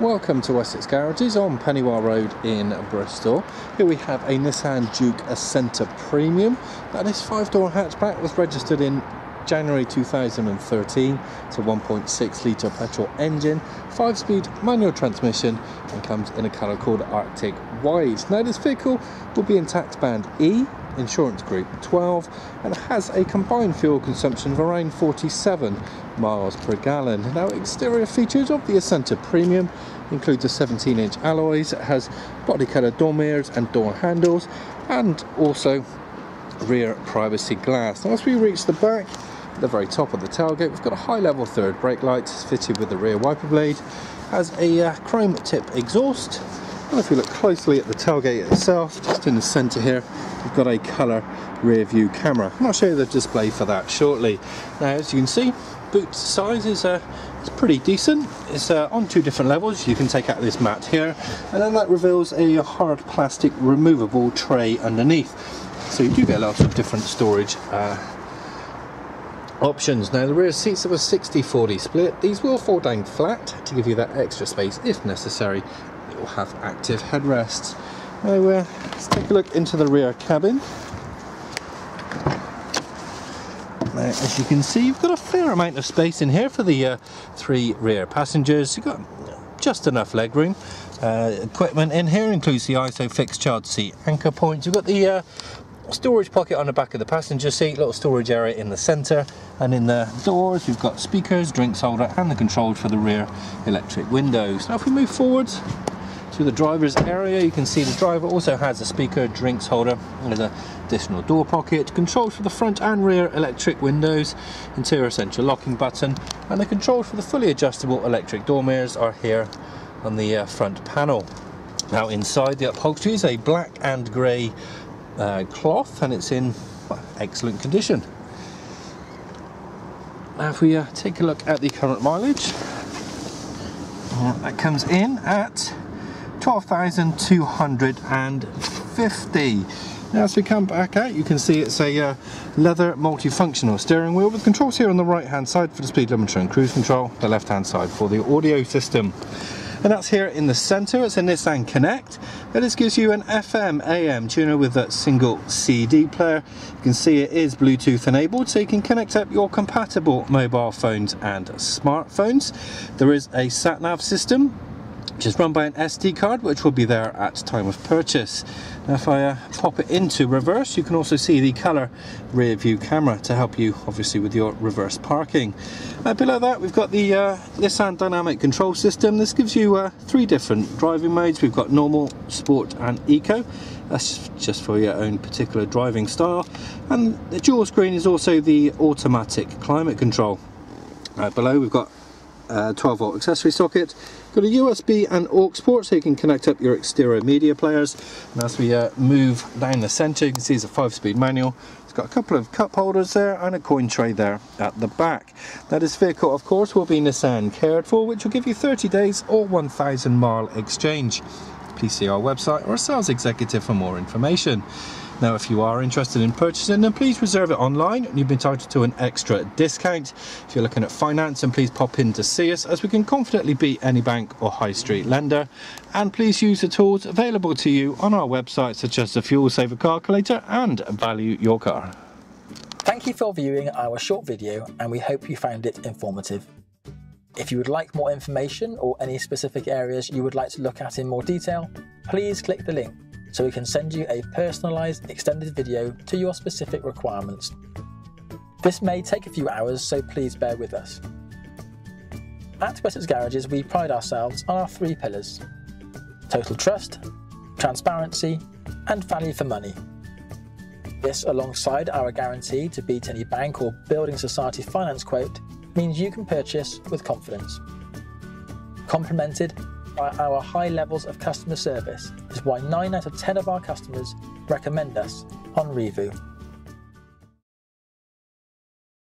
Welcome to Wessex Garages on Pennywell Road in Bristol. Here we have a Nissan Juke Acenta Premium. Now this five-door hatchback, was registered in January 2013. It's a 1.6 litre petrol engine, five-speed manual transmission and comes in a colour called Arctic White. Now this vehicle will be in tax band E insurance group 12 and has a combined fuel consumption of around 47 miles per gallon. Now exterior features of the Acenta Premium includes a 17 inch alloys, it has body colour door mirrors and door handles and also rear privacy glass. Now as we reach the back at the very top of the tailgate we've got a high level third brake light fitted with the rear wiper blade, has a uh, chrome tip exhaust if we look closely at the tailgate itself, just in the centre here, we've got a colour rear view camera. And I'll show you the display for that shortly. Now, as you can see, boot size is uh, it's pretty decent. It's uh, on two different levels. You can take out this mat here, and then that reveals a hard plastic removable tray underneath. So you do get lots of different storage uh, options. Now the rear seats have a 60-40 split. These will fall down flat to give you that extra space if necessary will have active headrests. Uh, let's take a look into the rear cabin. Now, as you can see, you've got a fair amount of space in here for the uh, three rear passengers. You've got just enough legroom. Uh, equipment in here includes the ISOFIX child seat anchor points. You've got the uh, storage pocket on the back of the passenger seat, little storage area in the centre, and in the doors you've got speakers, drinks holder, and the controls for the rear electric windows. Now, if we move forwards, to the driver's area. You can see the driver also has a speaker, drinks holder, with an additional door pocket, controls for the front and rear electric windows, interior central locking button, and the controls for the fully adjustable electric door mirrors are here on the uh, front panel. Now inside the upholstery is a black and grey uh, cloth and it's in excellent condition. Now if we uh, take a look at the current mileage, that comes in at 12,250. Now as we come back out you can see it's a uh, leather multifunctional steering wheel with controls here on the right hand side for the speed limiter and cruise control, the left hand side for the audio system. And that's here in the centre, it's a Nissan Connect. And this gives you an FM AM tuner with a single CD player. You can see it is Bluetooth enabled so you can connect up your compatible mobile phones and smartphones. There is a sat nav system which is run by an SD card which will be there at time of purchase. Now if I uh, pop it into reverse you can also see the colour rear view camera to help you obviously with your reverse parking. Uh, below that we've got the uh, Nissan dynamic control system. This gives you uh, three different driving modes. We've got normal, sport and eco. That's just for your own particular driving style. And the dual screen is also the automatic climate control. Uh, below we've got a 12 volt accessory socket Got a USB and aux port so you can connect up your exterior media players. And as we uh, move down the centre, you can see it's a five-speed manual. It's got a couple of cup holders there and a coin tray there at the back. Now this vehicle, of course, will be Nissan cared for, which will give you 30 days or 1,000 mile exchange. Our website or a sales executive for more information. Now, if you are interested in purchasing then please reserve it online and you'll be entitled to an extra discount. If you're looking at finance, then please pop in to see us as we can confidently beat any bank or high street lender. And please use the tools available to you on our website, such as the Fuel Saver Calculator and Value Your Car. Thank you for viewing our short video and we hope you found it informative. If you would like more information or any specific areas you would like to look at in more detail, please click the link so we can send you a personalised extended video to your specific requirements. This may take a few hours, so please bear with us. At Wessex Garages, we pride ourselves on our three pillars total trust, transparency, and value for money. This, alongside our guarantee to beat any bank or building society finance quote, means you can purchase with confidence. Complemented by our high levels of customer service is why 9 out of 10 of our customers recommend us on Reevoo.